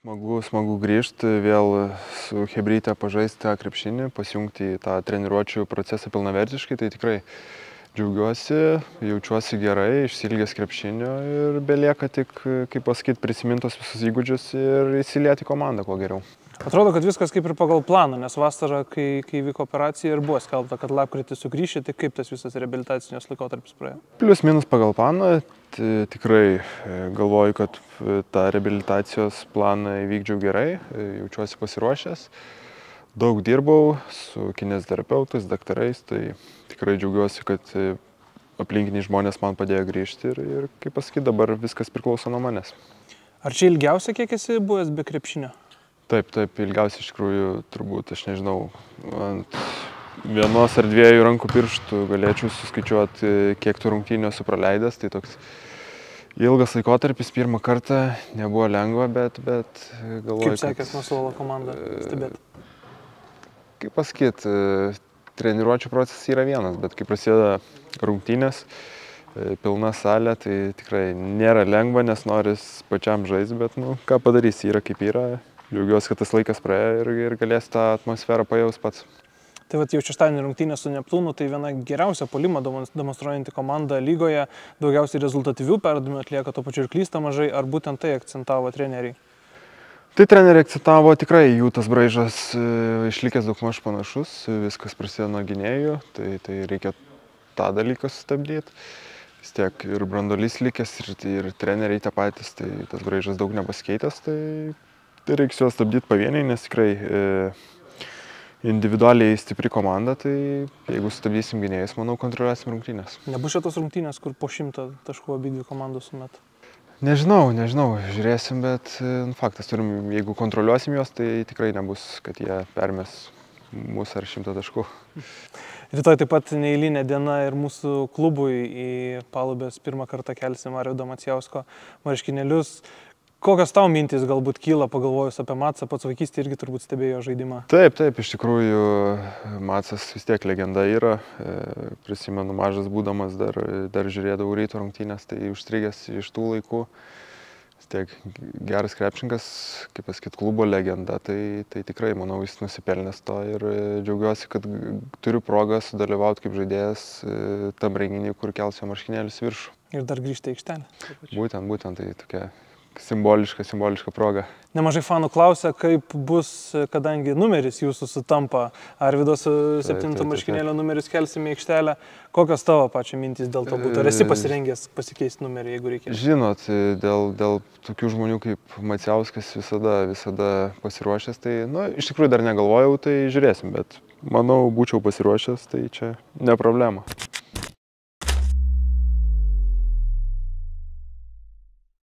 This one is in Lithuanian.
Smagu, smagu grįžti vėl su Hebryte pažaisti tą krepšinį, pasijungti į tą treniruočio procesą pilnavertiškai, tai tikrai džiaugiuosi, jaučiuosi gerai, išsilgęs krepšinio ir belieka tik, kaip pasakyti, prisimintos visus įgūdžius ir įsilieti komandą kuo geriau. Atrodo, kad viskas kaip ir pagal planą, nes vasarą, kai, kai vyko operacija ir buvo skelbta, kad lapkritį sugrįšite, tai kaip tas visas rehabilitacinės laikotarpis praėjo? Plius minus pagal planą, tikrai e, galvoju, kad e, tą rehabilitacijos planą įvykdžiau gerai, e, jaučiuosi pasiruošęs. Daug dirbau su kinesterapeutais, daktarais, tai tikrai džiaugiuosi, kad aplinkiniai žmonės man padėjo grįžti ir, ir kaip pasakyti, dabar viskas priklauso nuo manęs. Ar čia ilgiausia, kiek esi buvęs be krepšinio? Taip, taip, ilgiausiai iš tikrųjų turbūt, aš nežinau, ant vienos ar dviejų rankų pirštų galėčiau suskaičiuoti, kiek tų rungtynių esu praleidęs. Tai toks ilgas laikotarpis, pirmą kartą nebuvo lengva, bet, bet galvoju. Kaip sekės nuo solo komandą stebėti? Kaip pasakyti, treniruočio procesas yra vienas, bet kai prasideda rungtynės, pilna salė, tai tikrai nėra lengva, nes noris pačiam žaisti, bet, nu, ką padarysi, yra kaip yra, džiaugiuosi, kad tas laikas praėjo ir, ir galės tą atmosferą pajaus pats. Tai va jau šeštadienį rungtynė su Neptūnu, tai viena geriausia polimo demonstruojanti komanda lygoje, daugiausiai rezultatyvių perdavimų atlieka, to pačiu ir klysta mažai, ar būtent tai akcentavo treneriai? Tai treneriai akcentavo tikrai, jų tas braižas e, išlikęs daug maž panašus, viskas prasideda nuo gynėjų, tai, tai reikia tą dalyką sustabdyti. Vis tiek ir brandolys likęs, ir, ir treneriai tie patys, tai tas braižas daug nepasikeitęs, tai tai reiks juos stabdyti pavieniai, nes tikrai e, individualiai stipri komanda, tai jeigu stabdysim gynėjus, manau, kontroliuosim rungtynės. Nebus šitos rungtynės, kur po šimtą taškų abidvi komandos sumet? Nežinau, nežinau, žiūrėsim, bet e, nu, faktas turim, jeigu kontroliuosim juos, tai tikrai nebus, kad jie permes mūsų ar šimtą taškų. Rytoj taip pat neįlinė diena ir mūsų klubui į palubės pirmą kartą kelsim Arvido Macijausko marškinėlius. Kokios tau mintys galbūt kyla pagalvojus apie Matsą, pats vaikystė irgi turbūt stebėjo žaidimą? Taip, taip, iš tikrųjų Matsas vis tiek legenda yra. E, prisimenu, mažas būdamas dar, dar žiūrėdavau ryto rungtynės, tai užstrigęs iš tų laikų. Vis tiek geras krepšininkas, kaip pasakyt, klubo legenda, tai, tai tikrai manau jis nusipelnęs to ir e, džiaugiuosi, kad turiu progą sudalyvauti kaip žaidėjas e, tam renginį, kur kelsiu marškinėlius viršų. Ir dar grįžti į aikštelę. Būtent, būtent tai tokia simboliška, simboliška proga. Nemažai fanų klausia, kaip bus, kadangi numeris jūsų sutampa. Arvido su septinto marškinėlio numeris kelsime į aikštelę. Kokios tavo pačio mintys dėl to būtų? Ar esi e, pasirengęs pasikeisti numerį, jeigu reikia? Žinot, dėl, dėl tokių žmonių kaip Maciauskas visada, visada pasiruošęs, tai, na, nu, iš tikrųjų dar negalvojau, tai žiūrėsim, bet manau, būčiau pasiruošęs, tai čia ne problema.